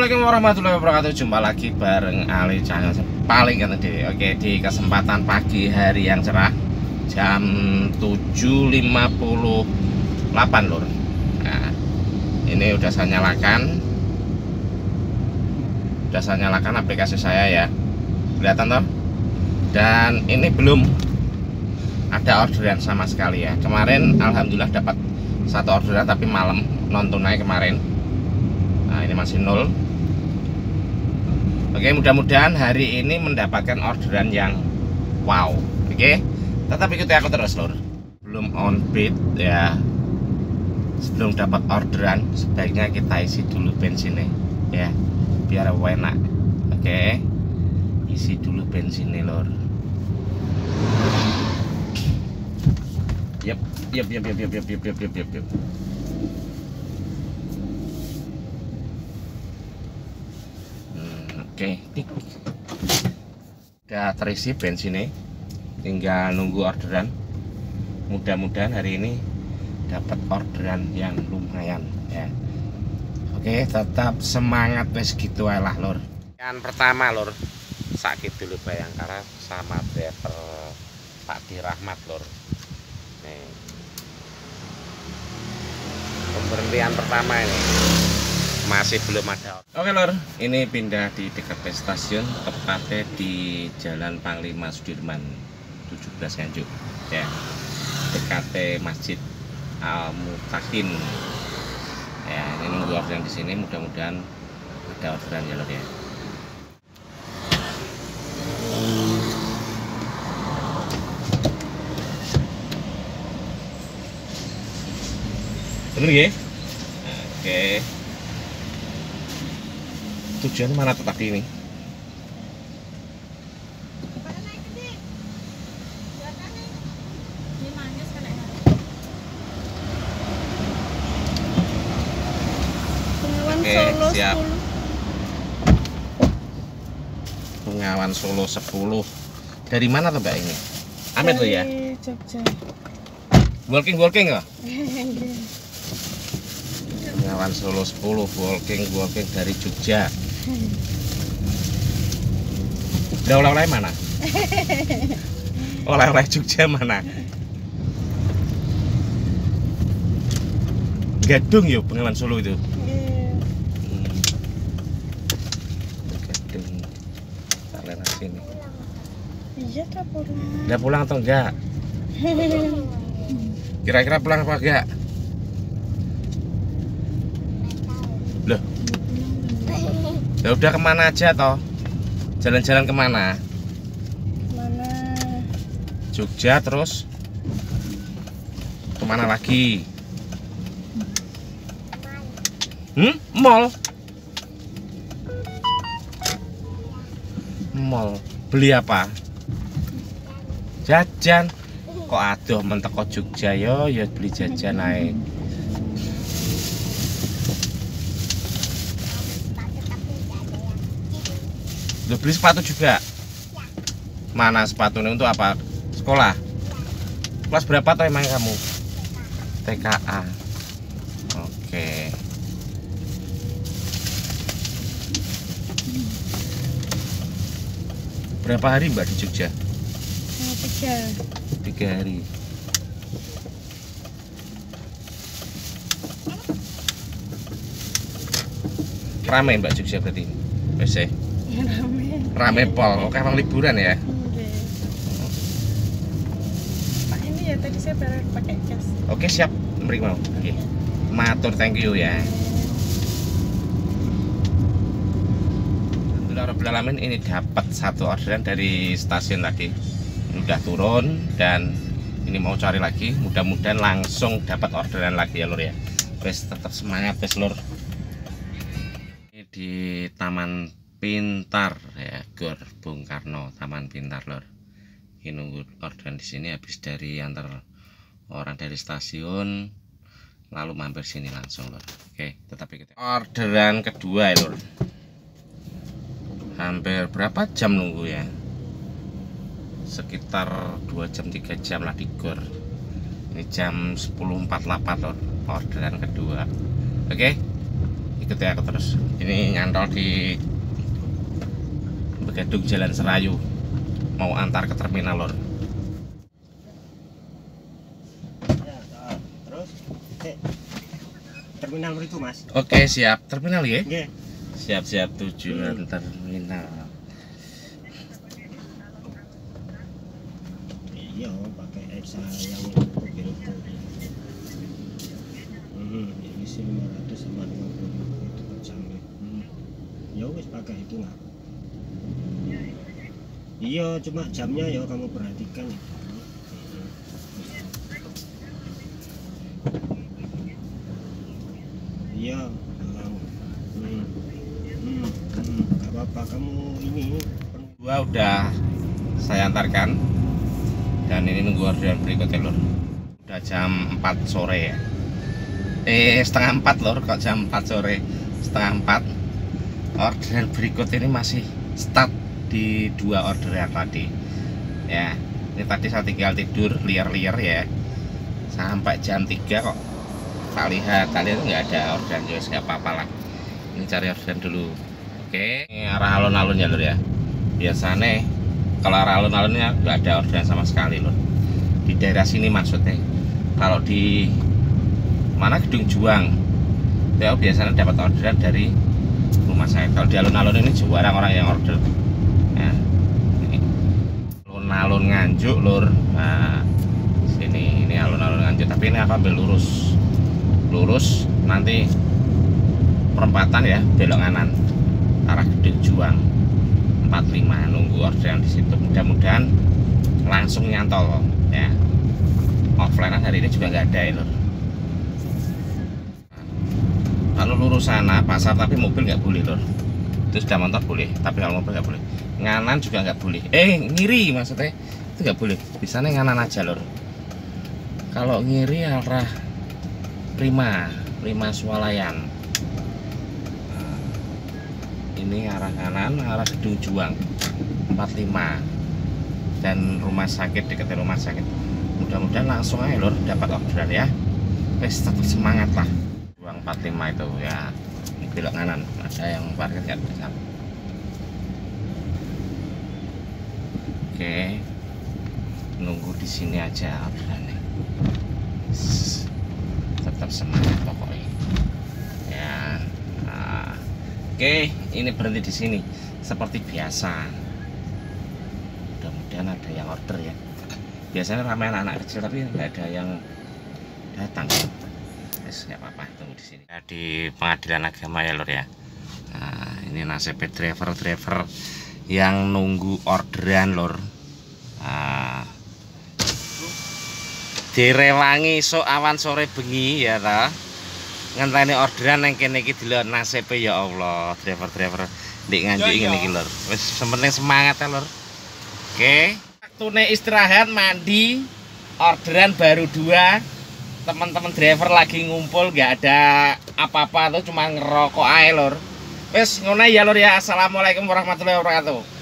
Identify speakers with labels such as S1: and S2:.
S1: Assalamualaikum warahmatullahi wabarakatuh. Jumpa lagi bareng Ali Channel Paling kan tadi Oke di kesempatan pagi hari yang cerah Jam 7.58 lur. Nah ini udah saya nyalakan. Udah saya nyalakan aplikasi saya ya. Kelihatan toh? Dan ini belum ada orderan sama sekali ya. Kemarin Alhamdulillah dapat satu orderan tapi malam non tunai kemarin. Nah ini masih nol Oke mudah-mudahan hari ini mendapatkan orderan yang wow. Oke tetap ikuti aku terus lur. Belum on bid ya. Sebelum dapat orderan sebaiknya kita isi dulu bensinnya ya. Biar enak. Oke Isi dulu bensinnya lur. Yep, yep, yep, yep, yep, yep, yep, yep, yep, yep, Oke, tik. Udah terisi bensinnya. Tinggal nunggu orderan. Mudah-mudahan hari ini dapat orderan yang lumayan ya. Oke, tetap semangat wes gitu lah, Lur. Yang pertama, Lur. Sakit dulu Bayangkara sama driver Pak Dirahmat, Lur. Nih. Pemberhentian pertama ini masih belum ada. Oke lor, ini pindah di dekat stasiun, tepatnya di Jalan Panglima Sudirman 17 Nganjuk. Ya, dekat Masjid Al Mutakin. Ya, ini nunggu orderan di sini. Mudah-mudahan ada orderan ya lor ya. Ya? Oke. Tujuan mana tuh tadi ini? Oke,
S2: Solo
S1: siap.
S2: 10.
S1: Bengawan Solo 10. Dari mana tuh Mbak ini? Amit tuh ya?
S2: Jogja.
S1: Walking walking kok? Bengawan Solo 10 walking walking dari Jogja. Udah oleh-oleh mana? Oleh-oleh Jogja mana? Gadung yuk Bengawan Solo itu.
S2: Iya.
S1: Hmm. Sini.
S2: Iya tak pulang.
S1: Udah pulang atau enggak? Kira-kira pulang apa enggak? Loh, ya udah ke mana aja toh? Jalan-jalan ke
S2: mana? Mana?
S1: Jogja terus ke mana lagi? Hmm? Mall? Mall. Beli apa? Jajan. Kok aduh menteko Jogja yo ya beli jajan ae. Lu beli sepatu juga? Mana sepatunya untuk apa? Sekolah? Kelas berapa tuh emang kamu? TKA. Oke. Berapa hari Mbak di Jogja?
S2: Yang tiga.
S1: Tiga hari. Rame Mbak Jogja berarti? Wes
S2: rame.
S1: Rame pol. Oke, emang liburan ya?
S2: Oke. Pak ini ya tadi saya pakai cash.
S1: Oke siap, beri mau. Oke. Matur thank you ya. Alhamdulillah ini dapat satu orderan dari stasiun. Ini Udah turun dan ini mau cari lagi. Mudah-mudahan langsung dapat orderan lagi ya lur ya. Wes tetap semangat wes lur. Ini di Taman Pintar ya, Gor Bung Karno, Taman Pintar lur. Ini nunggu orderan di sini habis dari antar orang dari stasiun lalu mampir sini langsung lur oke tetapi kita orderan kedua ya lur hampir berapa jam nunggu ya? Sekitar 2 jam 3 jam lah di gor. Ini jam 10.48 lur orderan kedua. Oke ikuti aku terus. Ini nyantol di Begadung Jalan Serayu mau antar ke terminal lor
S3: Ya, ah, terus? Eh, terminal itu mas?
S1: Oke siap. Terminal ya?
S3: Nggih.
S1: siap siap. Tujuan terminal.
S3: Iya pakai Exa yang mobil itu hmm, ini sih 500 sama 50 itu per jam hmm. ya wis pakai itu nggak iya cuma jamnya ya kamu perhatikan. Ya iya hmm. Hmm. Hmm. Gak apa-apa. Kamu ini
S1: dua udah saya antarkan. Dan ini nunggu orderan berikutnya lor udah jam 4 sore ya. Eh setengah 4 lor kok jam 4 sore? Setengah 4 orderan berikut ini masih start di dua orderan tadi. Ya ini tadi saya tinggal tidur liar-liar ya. Sampai jam 3 kok. Tak lihat. Itu nggak ada orderan jadi nggak apa-apa lah. Ini cari orderan dulu. Oke. Ini arah alun-alun ya lur ya. Biasanya kalau arah alun-alunnya nggak ada orderan sama sekali lur. Di daerah sini maksudnya. Kalau di mana? Gedung juang. Aku biasanya dapat orderan dari rumah saya. Kalau di alun-alun ini jarang orang yang order. ya alun-alun nganjuk lur. Nah sini ini alun-alun nganjuk. Tapi ini aku ambil lurus. Lurus nanti perempatan ya belok kanan. Arah gedung juang. 45 nunggu orderan di situ. Mudah-mudahan langsung nyantol ya. Offline hari ini juga nggak ada ya lur. Kalau lurus sana pasar tapi mobil nggak boleh lur. Itu sudah motor boleh tapi kalau mobil nggak boleh nganan juga nggak boleh. Eh ngiri maksudnya. Itu nggak boleh. Bisa nganan aja lur. Kalau ngiri arah prima prima swalayan. Ini arah kanan arah gedung juang 45 dan rumah sakit dekat rumah sakit. Mudah-mudahan langsung aja lur dapat orderan ya. Wes tetap semangat lah. Juang 45 itu ya. Belok kanan. Ada yang parkir nggak bisa oke. Nunggu di sini aja Sss, tetap semangat pokoknya. Ya nah, oke ini berhenti di sini. Seperti biasa. Mudah-mudahan ada yang order ya. Biasanya ramai anak-anak kecil tapi nggak ada yang datang. Yes, nggak apa-apa tunggu di sini. Di pengadilan agama ya lor ya. Nah, ini nasib driver driver yang nunggu orderan lor nah, direwangi sok awan sore bengi ya ta? Ngenteni orderan yang kene iki delok nasibe ya Allah driver-driver. Ndek nganjuk ngene iki lur. Wis sementing semangat ya lur. Oke. Waktune istirahat mandi orderan baru dua. Teman-teman driver lagi ngumpul nggak ada apa-apa tuh cuma ngerokok aja lur wis ngono ya lur ya. Assalamualaikum warahmatullahi wabarakatuh